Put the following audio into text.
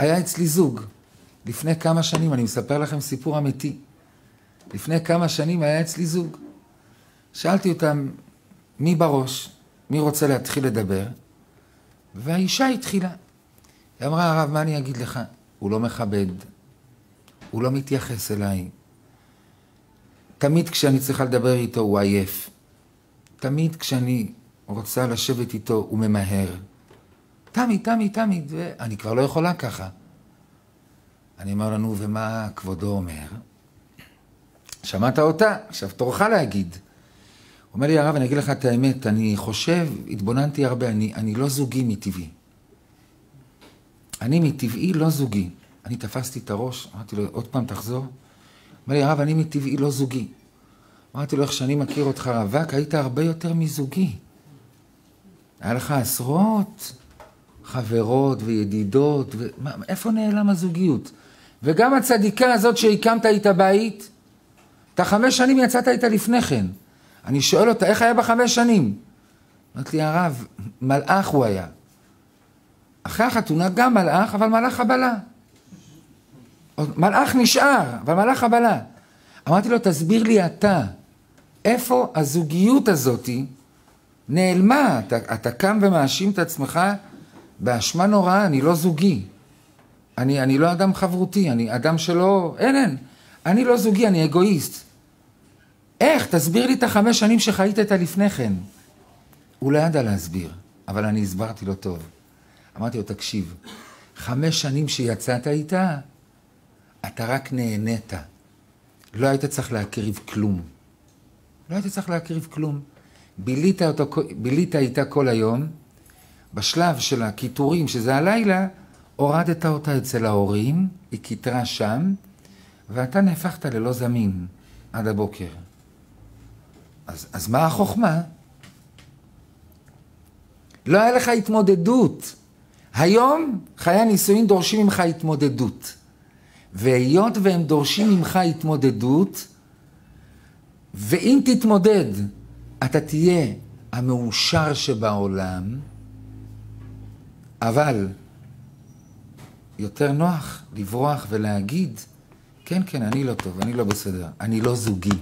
היה אצלי זוג. לפני כמה שנים, אני מספר לכם סיפור אמיתי. לפני כמה שנים היה אצלי זוג. שאלתי אותם, מי בראש? מי רוצה להתחיל לדבר? והאישה התחילה. היא אמרה, הרב, מה אני אגיד לך? הוא לא מכבד, הוא לא מתייחס אליי. תמיד כשאני צריכה לדבר איתו הוא עייף. תמיד כשאני רוצה לשבת איתו הוא ממהר. תמי, תמי, תמי, ואני כבר לא יכולה ככה. אני אומר לנו, ומה כבודו אומר? שמעת אותה, עכשיו תורך להגיד. אומר לי, הרב, אני אגיד לך את האמת, אני חושב, התבוננתי הרבה, אני, אני לא זוגי מטבעי. אני מטבעי לא זוגי. אני תפסתי את הראש, אמרתי לו, עוד פעם תחזור. אומר לי, הרב, אני מטבעי לא זוגי. אמרתי לו, איך שאני מכיר אותך רווק, היית הרבה יותר מזוגי. היה לך עשרות חברות וידידות, ו... מה, איפה נעלם הזוגיות? וגם הצדיקה הזאת שהקמת איתה בית, אתה חמש שנים יצאת איתה לפני כן. אני שואל אותה, איך היה בחמש שנים? אמרת לי, הרב, מלאך הוא היה. אחרי החתונה גם מלאך, אבל מלאך הבלה. מלאך נשאר, אבל מלאך הבלה. אמרתי לו, תסביר לי אתה, איפה הזוגיות הזאתי נעלמה? אתה, אתה קם ומאשים את עצמך באשמה נוראה, אני לא זוגי. אני, אני לא אדם חברותי, אני אדם שלא... אין, אין. אני לא זוגי, אני אגואיסט. איך? תסביר לי את החמש שנים שחיית איתה לפני כן. הוא לא ידע להסביר, אבל אני הסברתי לו טוב. אמרתי לו, תקשיב, חמש שנים שיצאת איתה, אתה רק נהנית. לא היית צריך להקריב כלום. לא היית צריך להקריב כלום. בילית, אותו, בילית איתה כל היום, בשלב של הקיטורים, שזה הלילה, הורדת אותה אצל ההורים, היא קיטרה שם, ואתה נהפכת ללא זמין עד הבוקר. אז, אז מה החוכמה? לא היה לך התמודדות. היום חיי הנישואין דורשים ממך התמודדות. והיות והם דורשים ממך התמודדות, ואם תתמודד, אתה תהיה המאושר שבעולם, אבל יותר נוח לברוח ולהגיד, כן, כן, אני לא טוב, אני לא בסדר, אני לא זוגי.